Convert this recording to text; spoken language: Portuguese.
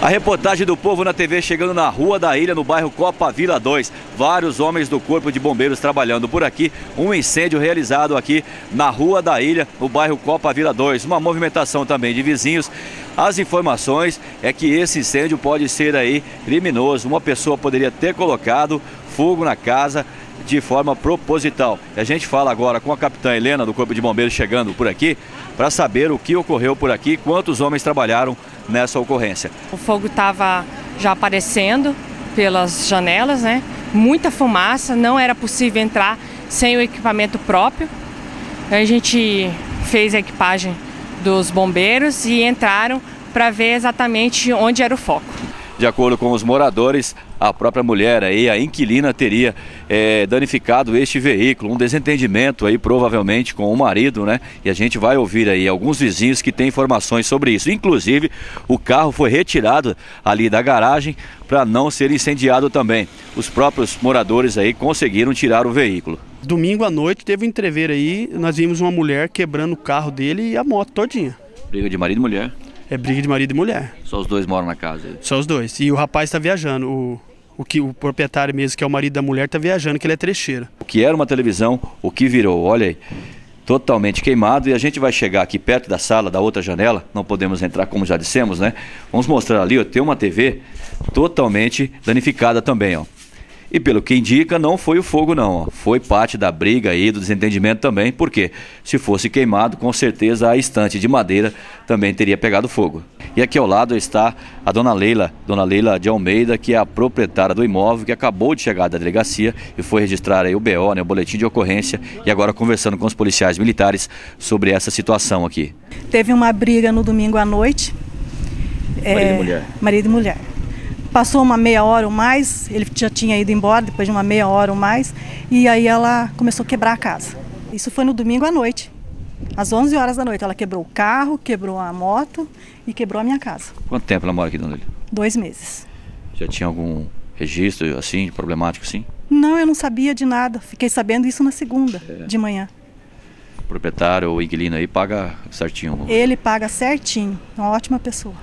A reportagem do povo na TV chegando na Rua da Ilha, no bairro Copa Vila 2. Vários homens do Corpo de Bombeiros trabalhando por aqui. Um incêndio realizado aqui na Rua da Ilha, no bairro Copa Vila 2. Uma movimentação também de vizinhos. As informações é que esse incêndio pode ser aí criminoso. Uma pessoa poderia ter colocado fogo na casa de forma proposital. E a gente fala agora com a capitã Helena do Corpo de Bombeiros chegando por aqui para saber o que ocorreu por aqui, quantos homens trabalharam nessa ocorrência. O fogo estava já aparecendo pelas janelas, né? Muita fumaça, não era possível entrar sem o equipamento próprio. A gente fez a equipagem dos bombeiros e entraram para ver exatamente onde era o foco. De acordo com os moradores, a própria mulher aí, a inquilina, teria é, danificado este veículo. Um desentendimento aí, provavelmente, com o marido, né? E a gente vai ouvir aí alguns vizinhos que têm informações sobre isso. Inclusive, o carro foi retirado ali da garagem para não ser incendiado também. Os próprios moradores aí conseguiram tirar o veículo. Domingo à noite teve um entrever aí, nós vimos uma mulher quebrando o carro dele e a moto todinha. Briga de marido e mulher? É briga de marido e mulher. Só os dois moram na casa? Só os dois. E o rapaz está viajando. O, o, que, o proprietário mesmo, que é o marido da mulher, está viajando, que ele é trecheiro. O que era uma televisão, o que virou, olha aí, totalmente queimado. E a gente vai chegar aqui perto da sala, da outra janela, não podemos entrar, como já dissemos, né? Vamos mostrar ali, ó, tem uma TV totalmente danificada também, ó. E pelo que indica, não foi o fogo não, foi parte da briga aí, do desentendimento também, porque se fosse queimado, com certeza a estante de madeira também teria pegado fogo. E aqui ao lado está a dona Leila, dona Leila de Almeida, que é a proprietária do imóvel, que acabou de chegar da delegacia e foi registrar aí o BO, né, o boletim de ocorrência, e agora conversando com os policiais militares sobre essa situação aqui. Teve uma briga no domingo à noite. Marido é, e mulher. Marido e mulher. Passou uma meia hora ou mais, ele já tinha ido embora depois de uma meia hora ou mais, e aí ela começou a quebrar a casa. Isso foi no domingo à noite. Às 11 horas da noite, ela quebrou o carro, quebrou a moto e quebrou a minha casa. Quanto tempo ela mora aqui, dona Lília? Dois meses. Já tinha algum registro, assim, problemático, sim? Não, eu não sabia de nada. Fiquei sabendo isso na segunda, é. de manhã. O proprietário ou inquilino aí paga certinho? Ele paga certinho. Uma ótima pessoa.